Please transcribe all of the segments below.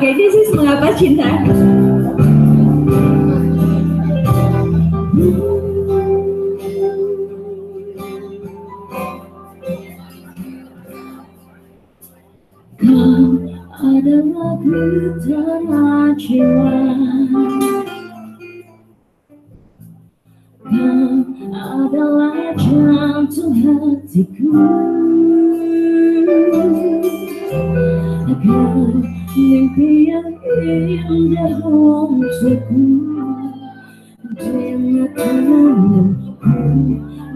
okay, this is mengapa cinta. Kau adalah putra jiwa Kau adalah jantung hatiku. Agar mimpi yang indah untukku. Di matamu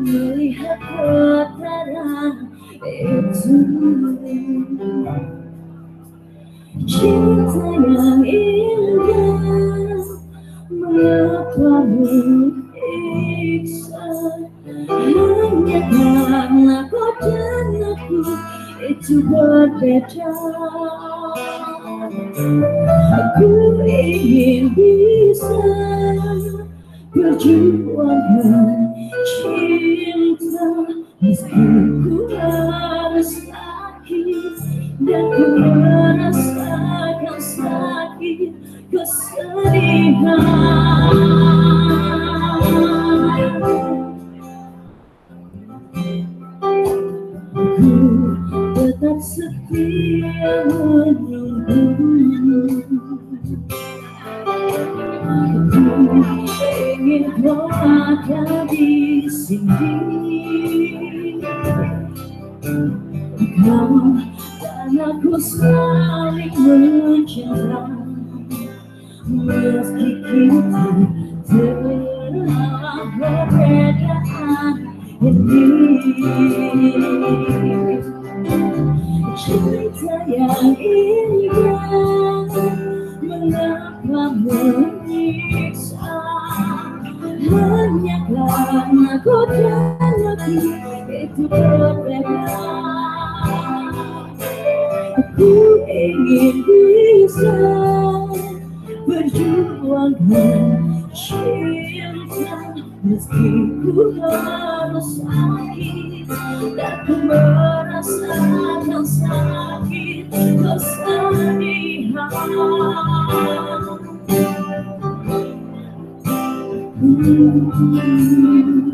melihat ketaran itu Cinta yang indah Mengapa aku Itu berbeda Aku ingin bisa Perjuangkan cinta Meski ku harus sakit Dan ku merasakan sakit kesedihan sini Kau dan aku saling mencinta Meski kita telah perbedaan ini Cinta yang indah Mengapa menyiksa dan aku Itu berbeda Aku ingin bisa Berjuangkan cinta Meski ku harus sakit Dan ku merasakan sakit Kesedihan Tuhan ku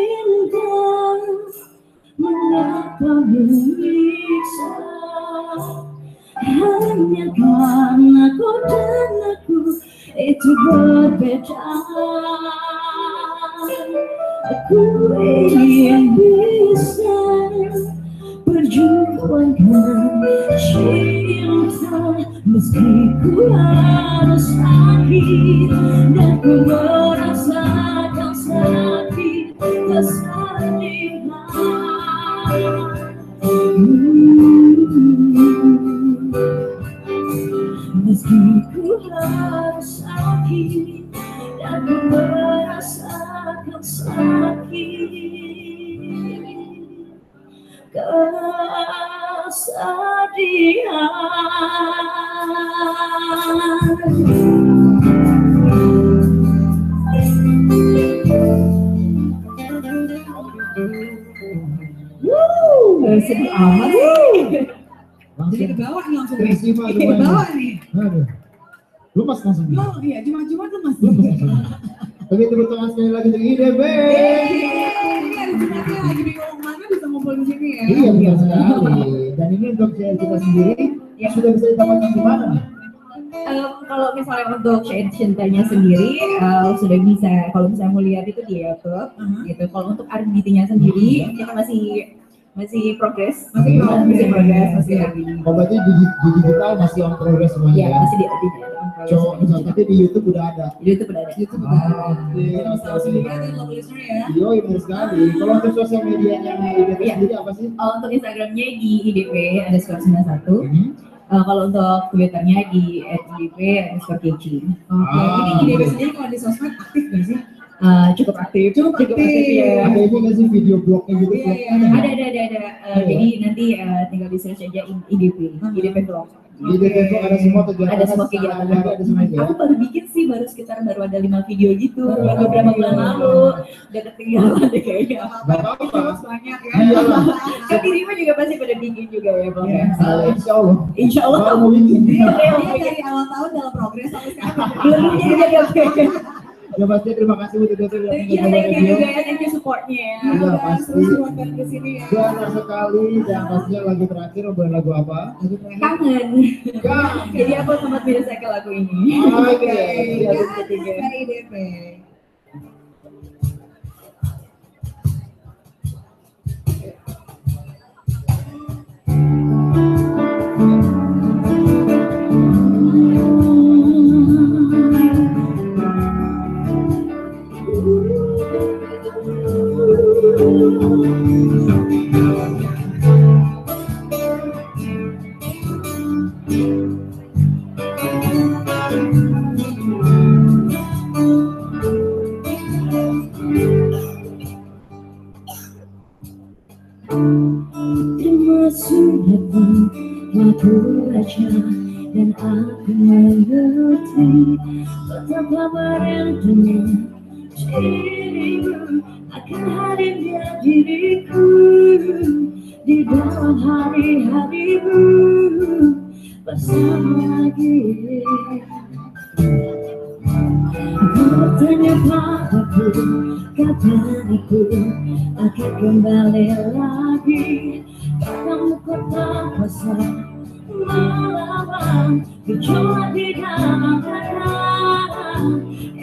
menyiksa Hanya karena kau dan aku Itu berbeda Aku ingin bisa Perjuangkan cinta Meski ku harus sakit Dan ku merasakan merasakan sakit Kesedihan Wuh, sedih amat sih. Jadi ke bawah nih langsung. Festival Ke bawah nih. Aduh. Langsung. Oh iya, Jumat-Jumat tuh mas. Langsung. Tapi tepuk tangan sekali lagi untuk IDB. Jumatnya lagi bingung mana bisa ngumpul di sini ya. Iya benar sekali. Dan ini untuk share kita sendiri Ya. sudah bisa didapatkan di mana nih? Eh, kalau misalnya untuk shade cintanya sendiri eh, sudah bisa kalau misalnya mau lihat itu di YouTube Aha. gitu. Kalau untuk RBT-nya sendiri kita masih masih progres, Masih progres. masih progres, masih lagi. Oh, berarti di, di digital masih on progress semuanya Iya, ya? masih di di on progress. Cowok, tapi di YouTube udah ada. Di YouTube udah ada. Itu Ah, betul. oke, Kita langsung oke. dilihat ya ya. Iya, iya, benar sekali. Kalau untuk sosial medianya IDP Iya. sendiri apa sih? Oh, untuk Instagramnya di idp underscore 91. Hmm. Eh, kalau untuk Twitternya di @idp underscore. Oke, Ah, ini oke. sendiri kalau di sosmed aktif nggak sih? Eh, cukup aktif, Cukup aktif. ya. Ada ini nggak sih video blognya gitu? Iya, blognya iya. ada nggak? Ada ada ada ada. Eh, Ada. Jadi nanti eh, tinggal di search aja IDP. IDP Vlog. Di IDP tuh ada semua kegiatan. Ada semua kegiatan. Ada, ada semua ya. Aku baru bikin sih, baru sekitar baru ada lima video gitu, Oh. baru beberapa bulan lalu. Udah ketinggalan deh kayaknya. Terus banyak ya. Iya. Kan dirimu juga pasti pada bikin juga ya, Bang. Iya. ya. Ah, Insya Allah. Insya Allah. Mau bikin. Iya, dari awal tahun dalam progres sampai sekarang. Belum jadi jadi oke. Ya pasti terima kasih untuk itu yang Iya, thank you juga ya, thank you supportnya ya. Iya, Udah pasti. ya. Benar sekali dan pastinya lagu terakhir obrolan lagu apa? Lagu terakhir. Kangen. Kan. Jadi aku sempat saya ke lagu ini. Oke. Kan ketiga. dari IDP. Termasuk datang dan aku mengerti betapa berentengnya dirimu akan hadirnya diriku di dalam hari-harimu bersama lagi. Bertanya padaku kapan aku akan kembali lagi Kamu kota besar melawan gejolak di dalam dada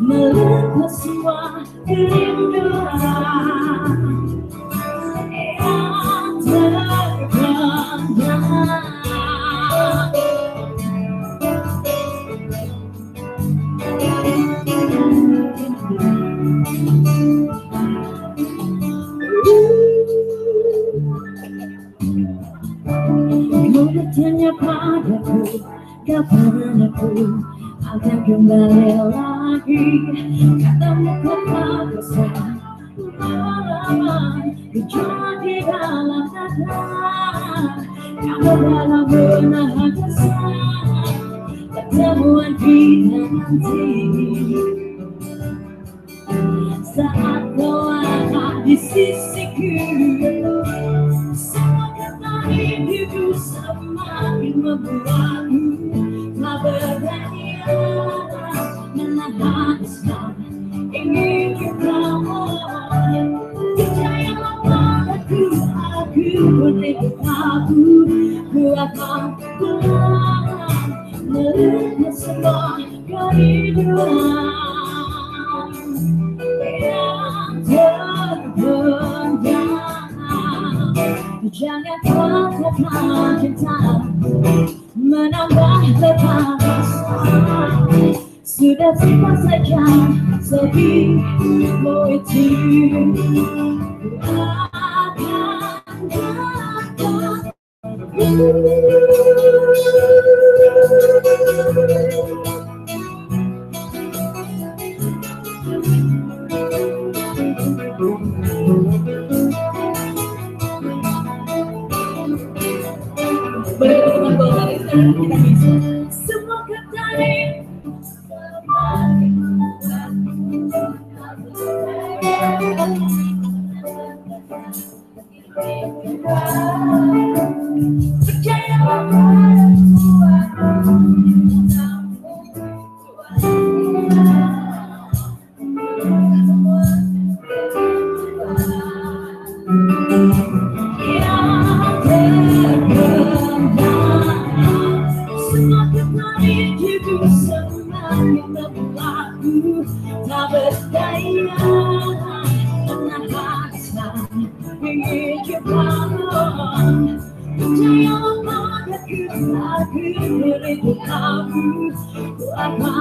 Melihat semua kerinduan yang terpendam. Kau Kapan aku akan kembali lagi. Katamu besar Malam gejolak dalam dada Yang dalam menahan rasa Pertemuan kita nanti Saat kau ada di sisiku semua kata hidupku semakin tak akan pulang melihat semua kerinduan yang terpendam Jangan katakan cinta menambah lepas. Sudah simpan saja sepimu itu. akan Boleh padaku aku